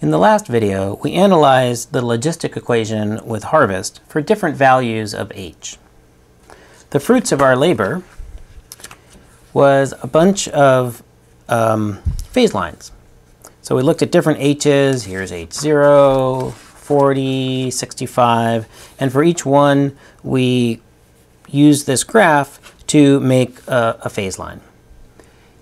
In the last video, we analyzed the logistic equation with harvest for different values of h. The fruits of our labor was a bunch of um, phase lines. So we looked at different h's. Here's h0, 40, 65, and for each one we used this graph to make a, a phase line.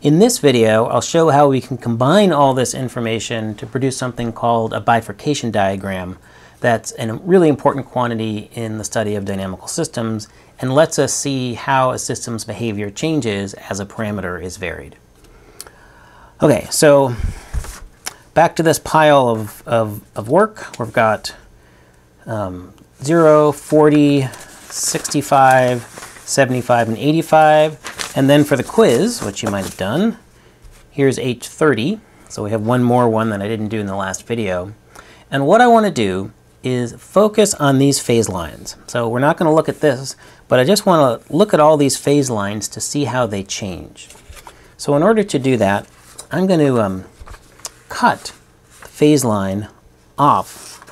In this video, I'll show how we can combine all this information to produce something called a bifurcation diagram that's a really important quantity in the study of dynamical systems and lets us see how a system's behavior changes as a parameter is varied. Okay, so back to this pile of, of, of work. We've got um, 0, 40, 65, 75, and 85. And then for the quiz, which you might have done, here's H30. So we have one more one that I didn't do in the last video. And what I want to do is focus on these phase lines. So we're not going to look at this, but I just want to look at all these phase lines to see how they change. So in order to do that, I'm going to um, cut the phase line off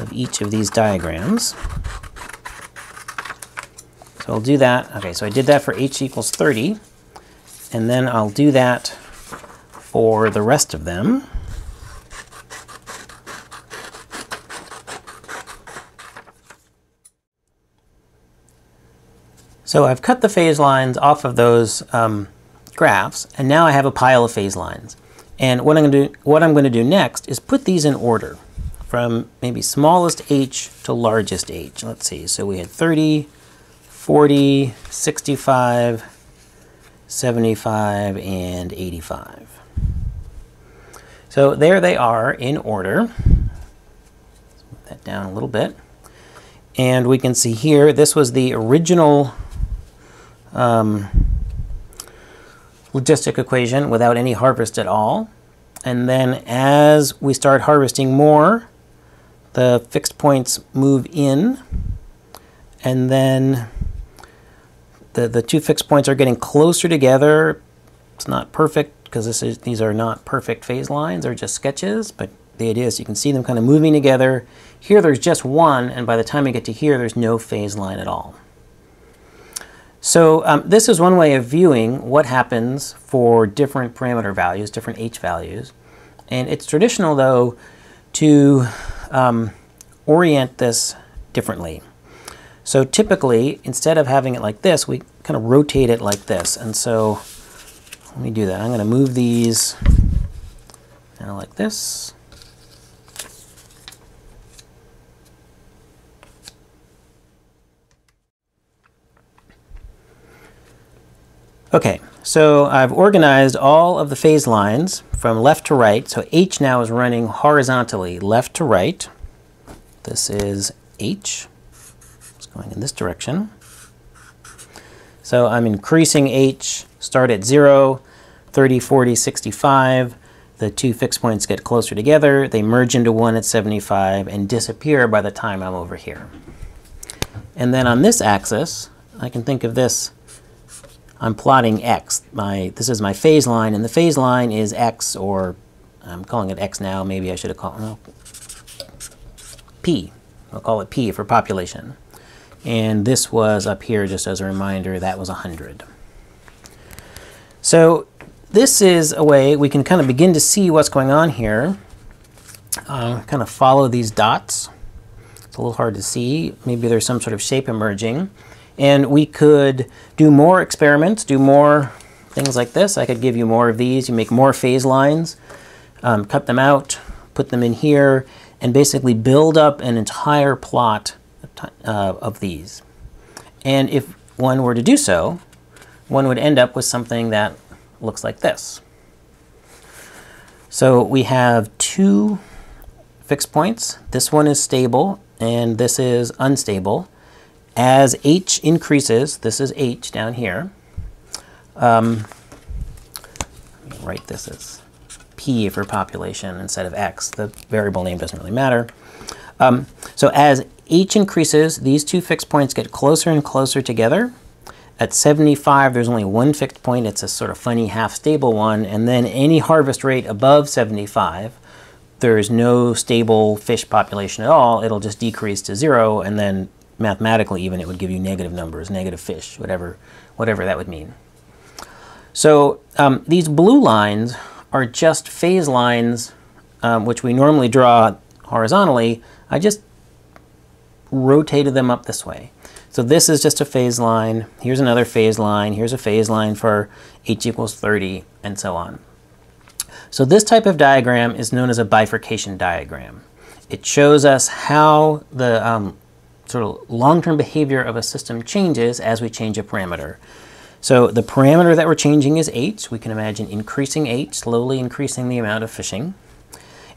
of each of these diagrams. So I'll do that. Okay, so I did that for h equals 30. And then I'll do that for the rest of them. So I've cut the phase lines off of those um, graphs, and now I have a pile of phase lines. And what I'm do, what I'm going to do next is put these in order from maybe smallest h to largest h. Let's see. So we had 30, 40, 65, 75, and 85. So there they are in order. Move that down a little bit. And we can see here, this was the original um, logistic equation without any harvest at all. And then as we start harvesting more, the fixed points move in. And then the, the two fixed points are getting closer together. It's not perfect because these are not perfect phase lines, they're just sketches, but the idea is you can see them kind of moving together. Here there's just one, and by the time we get to here, there's no phase line at all. So um, this is one way of viewing what happens for different parameter values, different h values. And it's traditional, though, to um, orient this differently. So typically, instead of having it like this, we kind of rotate it like this. And so let me do that. I'm going to move these now like this. Okay, so I've organized all of the phase lines from left to right. So H now is running horizontally left to right. This is H going in this direction. So I'm increasing h, start at 0, 30, 40, 65. The two fixed points get closer together. They merge into one at 75 and disappear by the time I'm over here. And then on this axis, I can think of this, I'm plotting x. My, this is my phase line, and the phase line is x, or I'm calling it x now. Maybe I should have called no, p. I'll call it p for population. And this was up here, just as a reminder, that was 100. So this is a way we can kind of begin to see what's going on here. Uh, kind of follow these dots. It's a little hard to see. Maybe there's some sort of shape emerging. And we could do more experiments, do more things like this. I could give you more of these. You make more phase lines, um, cut them out, put them in here, and basically build up an entire plot uh, of these. And if one were to do so, one would end up with something that looks like this. So we have two fixed points. This one is stable and this is unstable. As h increases, this is h down here. Um, write this as p for population instead of x. The variable name doesn't really matter. Um, so as h increases, these two fixed points get closer and closer together. At 75, there's only one fixed point. It's a sort of funny half stable one. And then any harvest rate above 75, there's no stable fish population at all, it'll just decrease to zero, and then mathematically even it would give you negative numbers, negative fish, whatever, whatever that would mean. So um, these blue lines are just phase lines, um, which we normally draw horizontally. I just rotated them up this way. So this is just a phase line. Here's another phase line. Here's a phase line for h equals 30, and so on. So this type of diagram is known as a bifurcation diagram. It shows us how the um, sort of long-term behavior of a system changes as we change a parameter. So the parameter that we're changing is h. We can imagine increasing h, slowly increasing the amount of fishing.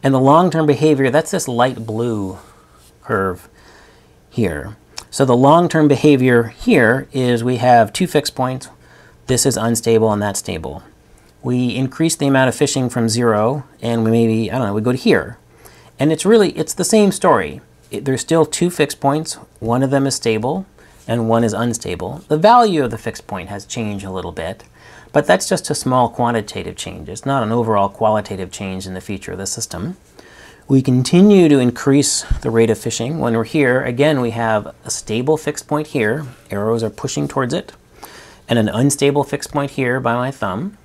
And the long-term behavior, that's this light blue curve here. So the long-term behavior here is we have two fixed points. This is unstable and that's stable we increase the amount of fishing from zero, and we maybe, I don't know, we go to here. And it's really, it's the same story. It, there's still two fixed points. One of them is stable, and one is unstable. The value of the fixed point has changed a little bit, but that's just a small quantitative change. It's not an overall qualitative change in the feature of the system. We continue to increase the rate of fishing. When we're here, again, we have a stable fixed point here. Arrows are pushing towards it. And an unstable fixed point here by my thumb.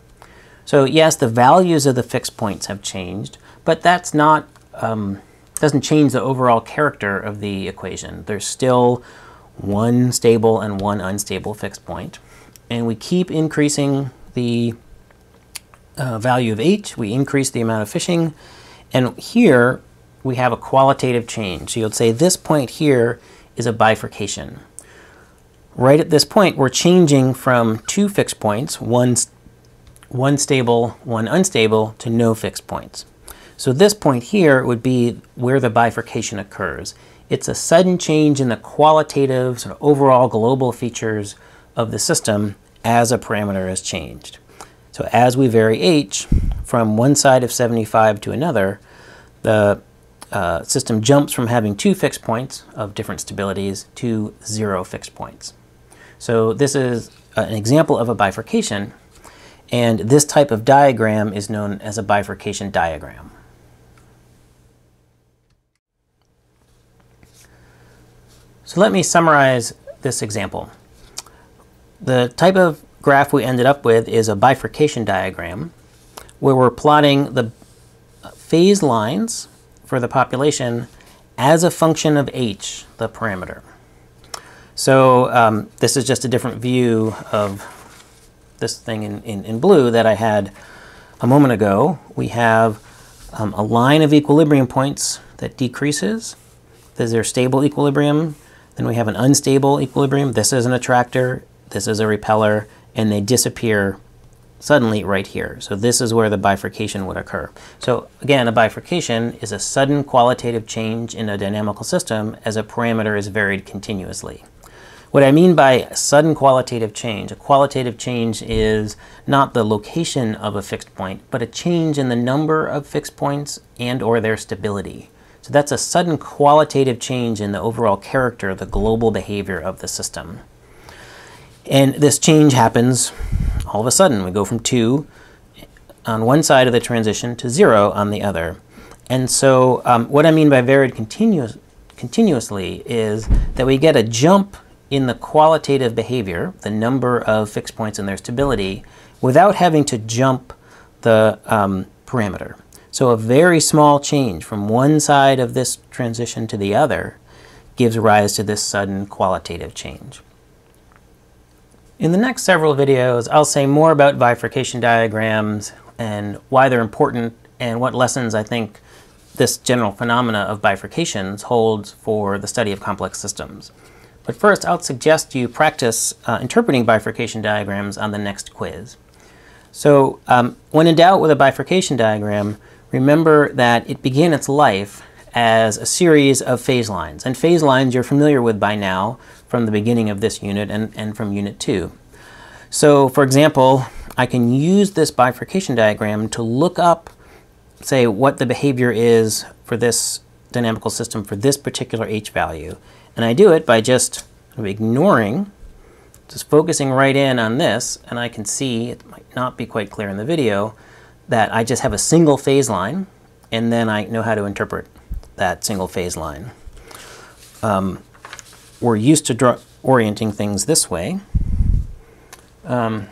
So yes, the values of the fixed points have changed, but that's not, um, doesn't change the overall character of the equation. There's still one stable and one unstable fixed point. And we keep increasing the uh, value of h, we increase the amount of fishing, and here we have a qualitative change. So you'll say this point here is a bifurcation. Right at this point, we're changing from two fixed points, one one stable, one unstable, to no fixed points. So this point here would be where the bifurcation occurs. It's a sudden change in the qualitative, sort of overall global features of the system as a parameter is changed. So as we vary h from one side of 75 to another, the uh, system jumps from having two fixed points of different stabilities to zero fixed points. So this is an example of a bifurcation and this type of diagram is known as a bifurcation diagram. So let me summarize this example. The type of graph we ended up with is a bifurcation diagram where we're plotting the phase lines for the population as a function of h, the parameter. So um, this is just a different view of this thing in, in, in blue that I had a moment ago, we have um, a line of equilibrium points that decreases. There's their stable equilibrium. Then we have an unstable equilibrium. This is an attractor. This is a repeller. And they disappear suddenly right here. So this is where the bifurcation would occur. So again, a bifurcation is a sudden qualitative change in a dynamical system as a parameter is varied continuously. What I mean by sudden qualitative change, a qualitative change is not the location of a fixed point, but a change in the number of fixed points and or their stability. So that's a sudden qualitative change in the overall character, the global behavior of the system. And this change happens all of a sudden. We go from 2 on one side of the transition to 0 on the other. And so um, what I mean by varied continuous, continuously is that we get a jump in the qualitative behavior, the number of fixed points and their stability, without having to jump the um, parameter. So a very small change from one side of this transition to the other gives rise to this sudden qualitative change. In the next several videos, I'll say more about bifurcation diagrams and why they're important and what lessons I think this general phenomena of bifurcations holds for the study of complex systems. But first, I'll suggest you practice uh, interpreting bifurcation diagrams on the next quiz. So um, when in doubt with a bifurcation diagram, remember that it began its life as a series of phase lines. And phase lines you're familiar with by now from the beginning of this unit and, and from Unit 2. So for example, I can use this bifurcation diagram to look up, say, what the behavior is for this dynamical system for this particular h value. And I do it by just ignoring, just focusing right in on this, and I can see, it might not be quite clear in the video, that I just have a single phase line, and then I know how to interpret that single phase line. Um, we're used to draw, orienting things this way. Um,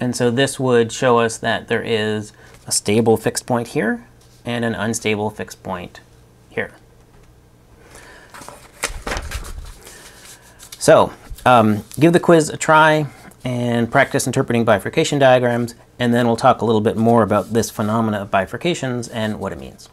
and so this would show us that there is a stable fixed point here and an unstable fixed point here. So um, give the quiz a try and practice interpreting bifurcation diagrams, and then we'll talk a little bit more about this phenomena of bifurcations and what it means.